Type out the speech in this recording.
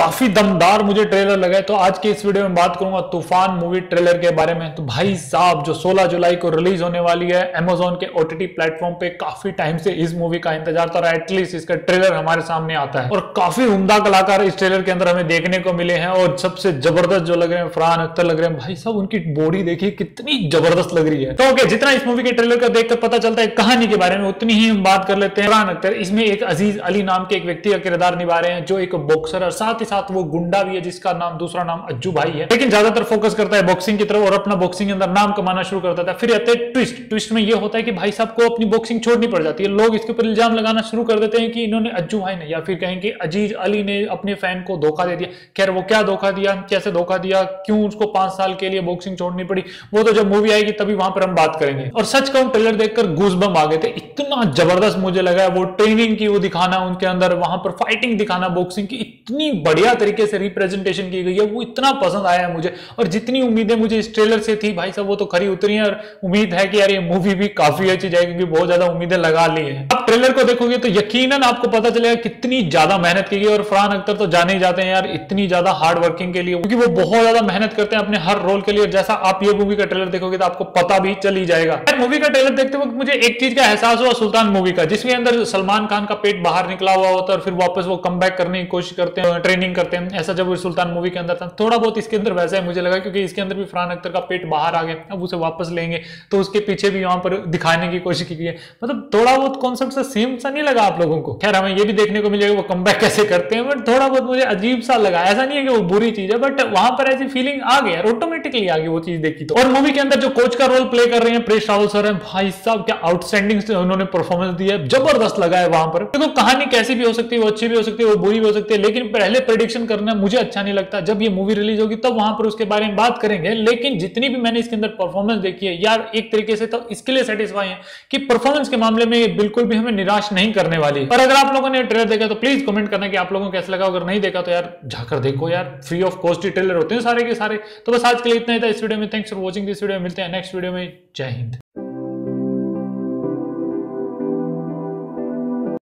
काफ़ी दमदार मुझे ट्रेलर लगा है। तो आज के इस वीडियो में बात करूँगा तूफ़ान मूवी ट्रेलर के बारे में। तो भाई साहब, जो 16 जुलाई को रिलीज़ होने वाली है अमेजोन के ओटीटी प्लेटफॉर्म पे काफ़ी टाइम से इस मूवी का इंतज़ार था एटलीस्ट इसका ट्रेलर हमारे सामने आता है। और काफ़ी उमदा कलाकार इस ट्रेलर के अंदर हमें देखने को मिले हैं और सबसे ज़बरदस्त जो लग रहे हैं, फरहान अख्तर लग रहे हैं। भाई साहब, उनकी बॉडी देखिए, कितनी ज़बरदस्त लग रही है। तो ओके जितना इस मूवी के ट्रेलर का देखकर पता चलता है, कहानी के बारे में उतनी ही हम बात कर लेते हैं। फरहान अख्तर, इसमें एक अज़ीज़ अली नाम के एक व्यक्ति का किरदार निभा रहे हैं, जो एक बॉक्सर और साथ साथ वो गुंडा भी है, जिसका नाम, दूसरा नाम अज्जू भाई है। लेकिन ज़्यादातर फोकस करता है बॉक्सिंग की तरफ़ और अपना बॉक्सिंग के अंदर नाम कमाना शुरू करता था फिर आते हैं ट्विस्ट ट्विस्ट में ये होता है कि भाई साहब को अपनी बॉक्सिंग छोड़नी पड़ जाती है। लोग इसके ऊपर इल्ज़ाम लगाना शुरू कर देते हैं कि इन्होंने अज्जू भाई ने, या फिर कहें कि अज़ीज़ अली ने अपने फ़ैन को धोखा दे दिया। खैर, वो क्या धोखा दिया, कैसे धोखा दिया, क्यों उसको पाँच साल के लिए बॉक्सिंग छोड़नी पड़ी? वो तो जब मूवी आएगी तभी वहाँ पर हम बात करेंगे। और सच कहूँ ट्रेलर देखकर घूस बम आ गए थे। इतना ज़बरदस्त मुझे लगा वो ट्रेनिंग की वो दिखाना, उनके अंदर वहाँ पर फाइटिंग दिखाना बॉक्सिंग की इतनी बढ़िया तरीके से रिप्रेजेंटेशन की गई है, वो इतना पसंद आया है मुझे। और जितनी उम्मीदें मुझे इस ट्रेलर से थी, भाई साहब, वो तो खरी उतरी है और उम्मीद है कि यार ये मूवी भी काफ़ी अच्छी जाएगी, क्योंकि बहुत ज़्यादा उम्मीदें लगा ली है। ट्रेलर को देखोगे तो यकीनन आपको पता चलेगा कितनी ज़्यादा मेहनत की गई और फरहान अख्तर तो जाने ही जाते हैं यार, इतनी ज़्यादा हार्ड वर्किंग के लिए, क्योंकि वो बहुत ज़्यादा मेहनत करते हैं अपने हर रोल के लिए। जैसा आप ये मूवी का ट्रेलर देखोगे तो आपको पता भी चली जाएगा। मूवी का ट्रेलर देखते वक्त मुझे एक चीज़ का एहसास हुआ सुल्तान मूवी का, जिसके अंदर सलमान खान का पेट बाहर निकला हुआ होता है और फिर वापस वो कम करने की कोशिश करते हैं ट्रेनिंग करते हैं। ऐसा जब सुल्तान मूवी के अंदर था, थोड़ा बहुत इसके अंदर वैसा है मुझे लगा, क्योंकि इसके अंदर भी फरहान अख्तर का पेट बाहर आ गया, अब उसे वापस लेंगे तो उसके पीछे भी वहाँ पर दिखाने की कोशिश की है। मतलब थोड़ा बहुत कॉन्सेप्ट से सेम सा नहीं लगा आप लोगों को। खैर, हमें ये भी देखने को मिलेगा वो कम कैसे करते हैं बट थोड़ा बहुत मुझे अजीब सा लगा। ऐसा नहीं है कि वो बुरी चीज़ है बट वहाँ पर ऐसी फीलिंग आ गई ऑटोमेटिकली आ गई वो चीज़ देखी तो। और मूवी के अंदर जो कोच का रोल प्ले कर रहे हैं प्रेश रावल सर है, भाई साहब, क्या आउटस्टैंडिंग से उन्होंने परफॉर्मेंस दिया है, ज़बरदस्त लगा है वहाँ पर। देखो, कहानी कैसी भी हो सकती है, वो अच्छी भी हो सकती है, वो बुरी भी हो सकती है, लेकिन पहले प्रेडिक्शन करना मुझे अच्छा नहीं लगता। जब ये मूवी रिलीज़ होगी, तब वहाँ पर उसके बारे में बात करेंगे, लेकिन जितनी भी मैंने इसके अंदर परफॉर्मेंस देखी है, यार, एक तरीके से तो इसके लिए सेटिस्फाई है कि परफॉर्मेंस के मामले में बिल्कुल भी हमें निराश नहीं करने वाली। पर अगर आप लोगों ने ट्रेलर देखा तो प्लीज़ कमेंट करना कि आप लोगों को कैसा लगा। अगर नहीं देखा तो यार, जाकर देखो यार। फ्री ऑफ़ कॉस्ट ही ट्रेलर होते हैं सारे के सारे। तो बस आज के लिए इतना ही था इस वीडियो में। Thanks for watching this video मिलते हैं नेक्स्ट वीडियो में। जय हिंद।